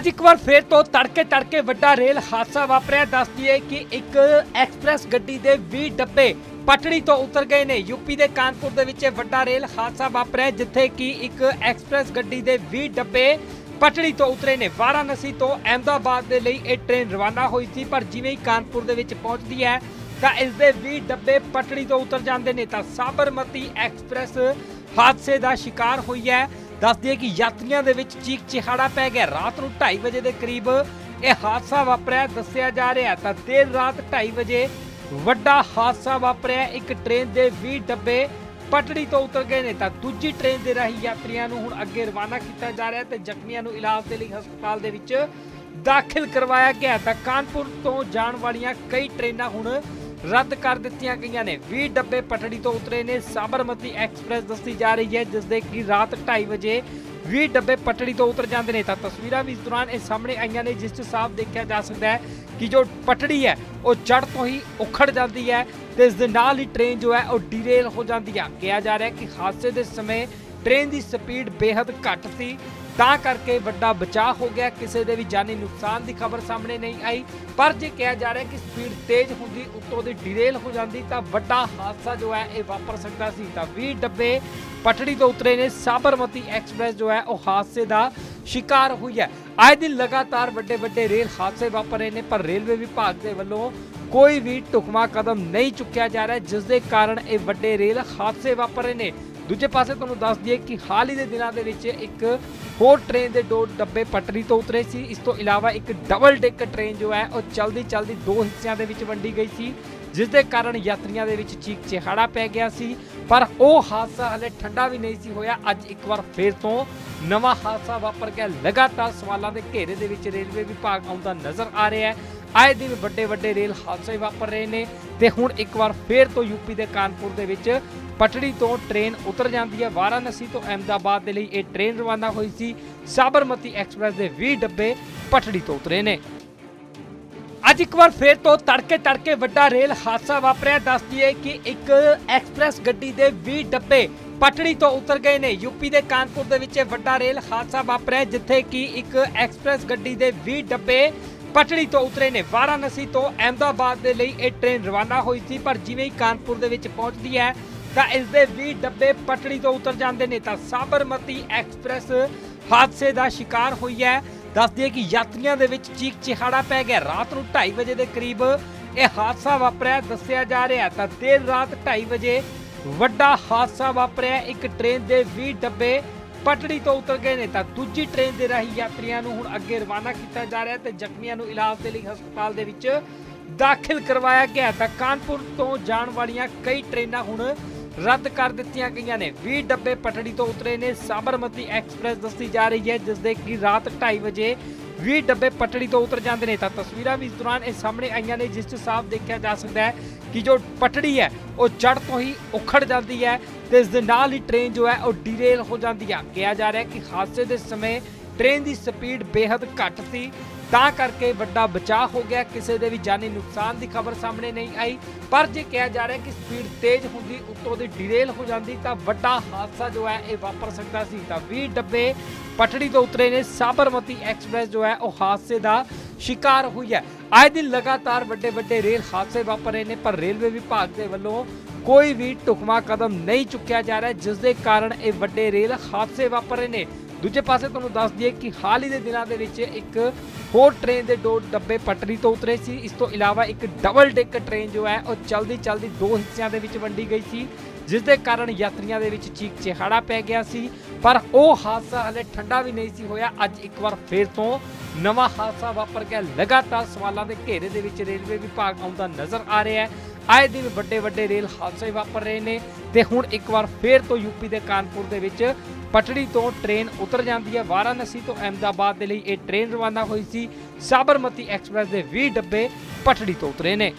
ਅੱਜ ਇੱਕ ਵਾਰ ਫੇਰ ਤੋਂ ਤੜਕੇ ਤੜਕੇ ਵੱਡਾ ਰੇਲ ਹਾਦਸਾ ਵਾਪਰਿਆ। ਦੱਸਦੀ ਹੈ ਕਿ ਇੱਕ ਐਕਸਪ੍ਰੈਸ ਗੱਡੀ ਦੇ 20 ਡੱਬੇ ਪਟੜੀ ਤੋਂ ਉਤਰ ਗਏ ਨੇ। ਯੂਪੀ ਦੇ ਕਾਨਪੁਰ ਦੇ ਵਿੱਚ ਇਹ ਵੱਡਾ ਰੇਲ ਹਾਦਸਾ ਵਾਪਰਿਆ, ਜਿੱਥੇ ਕਿ ਇੱਕ ਐਕਸਪ੍ਰੈਸ ਗੱਡੀ ਦੇ 20 ਡੱਬੇ ਪਟੜੀ ਤੋਂ ਉਤਰੇ ਨੇ। ਵਾਰਾਣਸੀ ਤੋਂ ਅਹਿਮਦਾਬਾਦ ਦੇ ਲਈ ਇਹ ਟ੍ਰੇਨ ਰਵਾਨਾ ਹੋਈ ਸੀ, ਪਰ ਜਿਵੇਂ ਹੀ ਕਾਨਪੁਰ ਦੇ ਵਿੱਚ ਪਹੁੰਚਦੀ ਹੈ, ਤਾਂ ਇਸ ਦੇ 20 ਡੱਬੇ ਪਟੜੀ ਤੋਂ ਉਤਰ ਜਾਂਦੇ ਨੇ। ਤਾਂ ਸਾਬਰਮਤੀ ਐਕਸਪ੍ਰੈਸ ਹਾਦਸੇ ਦਾ ਸ਼ਿਕਾਰ ਹੋਈ ਹੈ। ਦੱਸਦੀ ਹੈ ਕਿ ਯਾਤਰੀਆਂ ਦੇ ਵਿੱਚ ਚੀਕ ਚਿਹਾੜਾ ਪੈ ਗਿਆ। ਰਾਤ ਨੂੰ 2:30 ਵਜੇ ਦੇ ਕਰੀਬ ਇਹ ਹਾਦਸਾ ਵਾਪਰਿਆ, ਦੱਸਿਆ ਜਾ ਰਿਹਾ ਤਾਂ ਦੇਰ ਰਾਤ 2:30 ਵਜੇ ਵੱਡਾ ਹਾਦਸਾ ਵਾਪਰਿਆ। ਇੱਕ ਟ੍ਰੇਨ ਦੇ 20 ਡੱਬੇ ਪਟੜੀ ਤੋਂ ਉਤਰ ਗਏ ਨੇ। ਤਾਂ ਦੂਜੀ ਟ੍ਰੇਨ ਦੇ ਰਾਹੀਂ ਯਾਤਰੀਆਂ ਨੂੰ ਹੁਣ ਅੱਗੇ ਰਵਾਨਾ ਕੀਤਾ ਜਾ ਰਿਹਾ ਤੇ ਜ਼ਖਮੀਆਂ ਨੂੰ ਇਲਾਜ ਦੇ ਲਈ ਹਸਪਤਾਲ ਦੇ ਵਿੱਚ ਦਾਖਲ ਕਰਵਾਇਆ ਗਿਆ ਤਾਂ ਕਾਨਪੁਰ ਤੋਂ ਜਾਣ ਵਾਲੀਆਂ ਕਈ ਟ੍ਰੇਨਾਂ ਹੁਣ ਰੱਦ ਕਰ ਦਿੱਤੀਆਂ ਗਈਆਂ ਨੇ। 20 ਡੱਬੇ ਪਟੜੀ ਤੋਂ ਉਤਰੇ ਨੇ। ਸਾਬਰਮਤੀ ਐਕਸਪ੍ਰੈਸ ਦੱਸੀ ਜਾ ਰਹੀ ਹੈ, ਜਿਸ ਦੇ ਕਿ ਰਾਤ 2:30 ਵਜੇ 20 ਡੱਬੇ ਪਟੜੀ ਤੋਂ ਉਤਰ ਜਾਂਦੇ ਨੇ। ਤਾਂ ਤਸਵੀਰਾਂ ਵੀ ਇਸ ਦੌਰਾਨ ਇਹ ਸਾਹਮਣੇ ਆਈਆਂ ਨੇ, ਜਿਸ 'ਚ ਸਾਫ਼ ਦੇਖਿਆ ਜਾ ਸਕਦਾ ਹੈ ਕਿ ਜੋ ਪਟੜੀ ਹੈ, ਉਹ ਜੜ ਤੋਂ ਹੀ ਉਖੜ ਜਾਂਦੀ ਹੈ ਤੇ ਇਸ ਦੇ ਨਾਲ ਹੀ ਟ੍ਰੇਨ ਜੋ ਹੈ, ਉਹ ਡੀਰੇਲ ਹੋ ਜਾਂਦੀ ਹੈ। ਕਿਹਾ ਜਾ ਰਿਹਾ ਕਿ ਹਾਦਸੇ ਦੇ ਸਮੇਂ ਟ੍ਰੇਨ ਦੀ ਸਪੀਡ ਬੇहद ਘੱਟ ਸੀ। ਤਾਂ ਕਰਕੇ ਵੱਡਾ ਬਚਾਅ ਹੋ ਗਿਆ। ਕਿਸੇ ਦੇ ਵੀ ਜਾਨੀ ਨੁਕਸਾਨ ਦੀ ਖਬਰ ਸਾਹਮਣੇ ਨਹੀਂ ਆਈ। ਪਰ ਜੇ ਕਿਹਾ ਜਾ ਰਿਹਾ ਕਿ ਸਪੀਡ ਤੇਜ਼ ਹੁੰਦੀ, ਉੱਤੋਂ ਦੀ ਡਿਰੇਲ ਹੋ ਜਾਂਦੀ, ਤਾਂ ਵੱਡਾ ਹਾਦਸਾ ਜੋ ਹੈ, ਇਹ ਵਾਪਰ ਸਕਦਾ ਸੀ। ਤਾਂ 20 ਡੱਬੇ ਪਟੜੀ ਤੋਂ ਉਤਰੇ ਨੇ। ਸਾਬਰਮਤੀ ਐਕਸਪ੍ਰੈਸ ਜੋ ਹੈ, ਉਹ ਹਾਦਸੇ ਦਾ ਸ਼ਿਕਾਰ ਹੋਈ ਹੈ। ਅੱਜ ਦਿਨ ਲਗਾਤਾਰ ਵੱਡੇ ਵੱਡੇ ਰੇਲ ਹਾਦਸੇ ਵਾਪਰ ਰਹੇ ਨੇ, ਪਰ ਰੇਲਵੇ ਵਿਭਾਗ ਦੇ ਵੱਲੋਂ ਕੋਈ ਵੀ ਢੁਕਮਾ ਕਦਮ ਨਹੀਂ ਚੁੱਕਿਆ ਜਾ ਰਿਹਾ। ਜਿਸ ਦੇ ਕਾਰਨ ਇਹ ਵੱਡੇ ਰੇਲ ਹਾਦਸੇ ਵਾਪਰ ਰਹੇ ਨੇ। ਦੂਜੇ ਪਾਸੇ ਤੁਹਾਨੂੰ ਦੱਸ ਦਈਏ ਕਿ ਹਾਲ ਹੀ ਦੇ ਦਿਨਾਂ ਦੇ ਵਿੱਚ ਇੱਕ ਹੋਰ ਟ੍ਰੇਨ ਦੇ ਦੋ ਡੱਬੇ ਪਟਰੀ ਤੋਂ ਉਤਰੇ ਸੀ। ਇਸ ਤੋਂ ਇਲਾਵਾ ਇੱਕ ਡਬਲ ਡੈਕ ਟ੍ਰੇਨ ਜੋ ਹੈ, ਉਹ ਚਲਦੀ ਚਲਦੀ ਦੋ ਹਿੱਸਿਆਂ ਦੇ ਵਿੱਚ ਵੰਡੀ ਗਈ ਸੀ, ਜਿਸ ਦੇ ਕਾਰਨ ਯਾਤਰੀਆਂ ਦੇ ਵਿੱਚ ਚੀਕ ਚਿਹਾੜਾ ਪੈ ਗਿਆ ਸੀ। ਪਰ ਉਹ ਹਾਦਸਾ ਹਲੇ ਠੰਡਾ ਵੀ ਨਹੀਂ ਸੀ ਹੋਇਆ। ਅੱਜ ਇੱਕ ਵਾਰ ਫੇਰ ਤੋਂ ਨਵਾਂ ਹਾਦਸਾ ਵਾਪਰ ਗਿਆ। ਲਗਾਤਾਰ ਸਵਾਲਾਂ ਦੇ ਘੇਰੇ ਦੇ ਵਿੱਚ ਰੇਲਵੇ ਵਿਭਾਗ ਆਉਂਦਾ ਨਜ਼ਰ ਆ ਰਿਹਾ ਹੈ। ਆਏ ਦਿਨ ਵੱਡੇ ਵੱਡੇ ਰੇਲ ਹਾਦਸੇ ਵਾਪਰ ਰਹੇ ਨੇ ਤੇ ਹੁਣ ਇੱਕ ਵਾਰ ਫੇਰ ਤੋਂ ਯੂਪੀ ਦੇ ਕਾਨਪੁਰ ਦੇ ਵਿੱਚ ਪਟੜੀ ਤੋਂ ਟ੍ਰੇਨ ਉਤਰ ਜਾਂਦੀ ਹੈ। ਵਾਰਾਣਸੀ ਤੋਂ ਅਹਿਮਦਾਬਾਦ ਦੇ ਲਈ ਇਹ ਟ੍ਰੇਨ ਰਵਾਨਾ ਹੋਈ ਸੀ। ਸਾਬਰਮਤੀ ਐਕਸਪ੍ਰੈਸ ਦੇ 20 ਡੱਬੇ ਪਟੜੀ ਤੋਂ ਉਤਰੇ ਨੇ। ਅੱਜ ਇੱਕ ਵਾਰ ਫੇਰ ਤੋਂ ਤੜਕੇ ਤੜਕੇ ਵੱਡਾ ਰੇਲ ਹਾਦਸਾ ਵਾਪਰਿਆ। ਦੱਸਦੀ ਹੈ ਕਿ ਇੱਕ ਐਕਸਪ੍ਰੈਸ ਗੱਡੀ ਦੇ 20 ਡੱਬੇ ਪਟੜੀ ਤੋਂ ਉਤਰ ਗਏ ਨੇ। ਯੂਪੀ ਦੇ ਕਾਨਪੁਰ ਦੇ ਵਿੱਚ ਇਹ ਵੱਡਾ ਰੇਲ ਹਾਦਸਾ ਵਾਪਰਿਆ, ਜਿੱਥੇ ਕਿ ਇੱਕ ਐਕਸਪ੍ਰੈਸ ਗੱਡੀ ਦੇ 20 ਡੱਬੇ ਪਟੜੀ ਤੋਂ ਉਤਰੇ ਨੇ। ਵਾਰਾਣਸੀ ਤੋਂ ਅਹਿਮਦਾਬਾਦ ਦੇ ਲਈ ਇਹ ਟ੍ਰੇਨ ਰਵਾਨਾ ਹੋਈ ਸੀ, ਪਰ ਜਿਵੇਂ ਹੀ ਕਾਨਪੁਰ ਦੇ ਵਿੱਚ ਪਹੁੰਚਦੀ ਹੈ ਤਾਂ ਇਸ ਦੇ 20 ਡੱਬੇ ਪਟੜੀ ਤੋਂ ਉਤਰ ਜਾਂਦੇ ਨੇ। ਤਾਂ ਸਾਬਰਮਤੀ ਐਕਸਪ੍ਰੈਸ ਹਾਦਸੇ ਦਾ ਸ਼ਿਕਾਰ ਹੋਈ ਹੈ। ਦੱਸਦੀ ਹੈ ਕਿ ਯਾਤਰੀਆਂ ਦੇ ਵਿੱਚ ਚੀਕ ਚਿਹਾੜਾ ਪੈ ਗਿਆ। ਰਾਤ ਨੂੰ 2:30 ਵਜੇ ਦੇ ਕਰੀਬ ਇਹ ਹਾਦਸਾ ਵਾਪਰਿਆ, ਦੱਸਿਆ ਜਾ ਰਿਹਾ। ਤਾਂ ਦੇਰ ਰਾਤ 2:30 ਵਜੇ ਵੱਡਾ ਹਾਦਸਾ ਵਾਪਰਿਆ। ਇੱਕ ਟ੍ਰੇਨ ਦੇ 20 ਡੱਬੇ ਪਟੜੀ ਤੋਂ ਉਤਰ ਗਏ ਨੇ। ਤਾਂ ਦੂਜੀ ਟ੍ਰੇਨ ਦੇ ਰਾਹੀਂ ਯਾਤਰੀਆਂ ਨੂੰ ਹੁਣ ਅੱਗੇ ਰਵਾਨਾ ਕੀਤਾ ਜਾ ਰਿਹਾ ਤੇ ਜ਼ਖਮੀਆਂ ਨੂੰ ਇਲਾਜ ਦੇ ਲਈ ਹਸਪਤਾਲ ਦੇ ਵਿੱਚ ਦਾਖਲ ਕਰਵਾਇਆ ਗਿਆ। ਤਾਂ ਕਾਨਪੁਰ ਤੋਂ ਜਾਣ ਵਾਲੀਆਂ ਕਈ ਟ੍ਰੇਨਾਂ ਹੁਣ ਰੱਦ ਕਰ ਦਿੱਤੀਆਂ ਗਈਆਂ ਨੇ। 20 ਡੱਬੇ ਪਟੜੀ ਤੋਂ ਉਤਰੇ ਨੇ। ਸਾਬਰਮਤੀ ਐਕਸਪ੍ਰੈਸ ਦੱਸੀ ਜਾ ਰਹੀ ਹੈ ਜਿਸ ਦੇ ਕਿ ਰਾਤ 2:30 ਵਜੇ 20 ਡੱਬੇ ਪਟੜੀ ਤੋਂ ਉਤਰ ਜਾਂਦੇ ਨੇ। ਤਾਂ ਤਸਵੀਰਾਂ ਵੀ ਇਸ ਦੌਰਾਨ ਇਹ ਸਾਹਮਣੇ ਆਈਆਂ ਨੇ, ਜਿਸ 'ਚ ਸਾਫ਼ ਦੇਖਿਆ ਜਾ ਸਕਦਾ ਹੈ ਕਿ ਜੋ ਪਟੜੀ ਹੈ, ਉਹ ਜੜ ਤੋਂ ਹੀ ਉਖੜ ਜਾਂਦੀ ਹੈ ਤੇ ਇਸ ਦੇ ਨਾਲ ਹੀ ਟ੍ਰੇਨ ਜੋ ਹੈ, ਉਹ ਡੀਰੇਲ ਹੋ ਜਾਂਦੀ ਹੈ। ਕਿਹਾ ਜਾ ਰਿਹਾ ਹੈ ਕਿ ਹਾਦਸੇ ਦੇ ਸਮੇਂ ਟ੍ਰੇਨ ਦੀ ਸਪੀਡ ਬੇहद ਘੱਟ ਸੀ। ਤਾਂ ਕਰਕੇ ਵੱਡਾ ਬਚਾਅ ਹੋ ਗਿਆ। ਕਿਸੇ ਦੇ ਵੀ ਜਾਨੀ ਨੁਕਸਾਨ ਦੀ ਖਬਰ ਸਾਹਮਣੇ ਨਹੀਂ ਆਈ। ਪਰ ਜੇ ਕਿਹਾ ਜਾ ਰਿਹਾ ਕਿ ਸਪੀਡ ਤੇਜ਼ ਹੁੰਦੀ, ਉੱਤੋਂ ਦੀ ਡੀਰੇਲ ਹੋ ਜਾਂਦੀ, ਤਾਂ ਵੱਡਾ ਹਾਦਸਾ ਜੋ ਹੈ, ਇਹ ਵਾਪਰ ਸਕਦਾ ਸੀ। ਤਾਂ 20 ਡੱਬੇ ਪਟੜੀ ਤੋਂ ਉਤਰੇ ਨੇ। ਸਾਬਰਮਤੀ ਐਕਸਪ੍ਰੈਸ ਜੋ ਹੈ, ਉਹ ਹਾਦਸੇ ਦਾ ਸ਼ਿਕਾਰ ਹੋਈ ਹੈ। ਆਏ ਦਿਨ ਲਗਾਤਾਰ ਵੱਡੇ ਵੱਡੇ ਰੇਲ ਹਾਦਸੇ ਵਾਪਰ ਰਹੇ ਨੇ, ਪਰ ਰੇਲਵੇ ਵਿਭਾਗ ਦੇ ਵੱਲੋਂ ਕੋਈ ਵੀ ਢੁਕਮਾ ਕਦਮ ਨਹੀਂ ਚੁੱਕਿਆ ਜਾ ਰਿਹਾ। ਜਿਸ ਦੇ ਕਾਰਨ ਇਹ ਵੱਡੇ ਰੇਲ ਹਾਦਸੇ ਵਾਪਰ ਰਹੇ ਨੇ। ਦੂਜੇ ਪਾਸੇ ਤੁਹਾਨੂੰ ਦੱਸ ਦਈਏ ਕਿ ਹਾਲ ਹੀ ਦੇ ਦਿਨਾਂ ਦੇ ਵਿੱਚ ਇੱਕ ਹੋਰ ਟ੍ਰੇਨ ਦੇ ਦੋ ਡੱਬੇ ਪਟਰੀ ਤੋਂ ਉਤਰੇ ਸੀ। ਇਸ ਤੋਂ ਇਲਾਵਾ ਇੱਕ ਡਬਲ ਡੈਕ ਟ੍ਰੇਨ ਜੋ ਹੈ, ਉਹ ਚਲਦੀ ਚਲਦੀ ਦੋ ਹਿੱਸਿਆਂ ਦੇ ਵਿੱਚ ਵੰਡੀ ਗਈ ਸੀ, ਜਿਸ ਦੇ ਕਾਰਨ ਯਾਤਰੀਆਂ ਦੇ ਵਿੱਚ ਚੀਕ ਚਿਹਾੜਾ ਪੈ ਗਿਆ ਸੀ। ਪਰ ਉਹ ਹਾਦਸਾ ਹਲੇ ਠੰਡਾ ਵੀ ਨਹੀਂ ਸੀ ਹੋਇਆ। ਅੱਜ ਇੱਕ ਵਾਰ ਫੇਰ ਤੋਂ ਨਵਾਂ ਹਾਦਸਾ ਵਾਪਰ ਗਿਆ। ਲਗਾਤਾਰ ਸਵਾਲਾਂ ਦੇ ਘੇਰੇ ਦੇ ਵਿੱਚ ਰੇਲਵੇ ਵਿਭਾਗ ਆਉਂਦਾ ਨਜ਼ਰ ਆ ਰਿਹਾ ਹੈ। ਆਏ ਦਿਨ ਵੱਡੇ ਵੱਡੇ ਰੇਲ ਹਾਦਸੇ ਵਾਪਰ ਰਹੇ ਨੇ ਤੇ ਹੁਣ ਇੱਕ ਵਾਰ ਫੇਰ ਤੋਂ ਯੂਪੀ ਦੇ ਕਾਨਪੁਰ ਦੇ ਵਿੱਚ ਪਟੜੀ ਤੋਂ ਟ੍ਰੇਨ ਉਤਰ ਜਾਂਦੀ ਹੈ। ਵਾਰਾਣਸੀ ਤੋਂ ਅਹਿਮਦਾਬਾਦ ਦੇ ਲਈ ਇਹ ਟ੍ਰੇਨ ਰਵਾਨਾ ਹੋਈ ਸੀ। ਸਾਬਰਮਤੀ ਐਕਸਪ੍ਰੈਸ ਦੇ 20 ਡੱਬੇ ਪਟੜੀ ਤੋਂ ਉਤਰੇ ਨੇ।